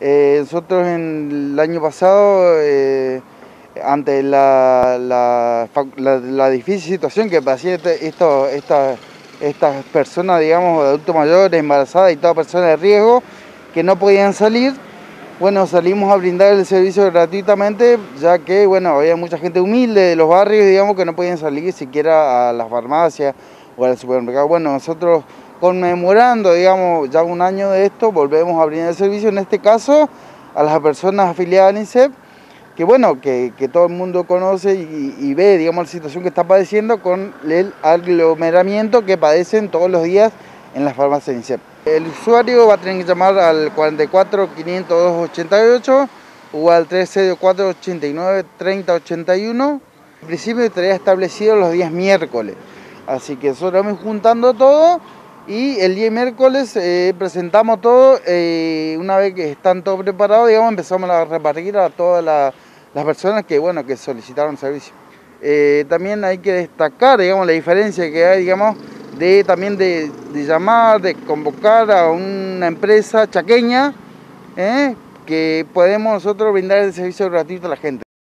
Eh, nosotros en el año pasado, eh, ante la, difícil situación que pasían este, estas personas, digamos, adultos mayores, embarazadas y todas personas de riesgo, que no podían salir, bueno, salimos a brindar el servicio gratuitamente, ya que, bueno, había mucha gente humilde de los barrios, digamos, que no podían salir siquiera a las farmacias o al supermercado. Bueno, nosotros conmemorando, digamos, ya un año de esto, volvemos a brindar el servicio, en este caso, a las personas afiliadas al INSEP, que bueno, que, todo el mundo conoce y, ve, digamos, la situación que está padeciendo con el aglomeramiento que padecen todos los días en las farmacias INSEP. El usuario va a tener que llamar al 44 502 88 o al 304 89 30 81. En principio estaría establecido los días miércoles, así que nosotros vamos juntando todo y el día miércoles eh, presentamos todo, eh, una vez que están todos preparados, digamos, empezamos a repartir a todas las personas que, bueno, que solicitaron servicio. Eh, también hay que destacar, digamos, la diferencia que hay, digamos, de también de, llamar, de convocar a una empresa chaqueña, que podemos nosotros brindar el servicio gratuito a la gente.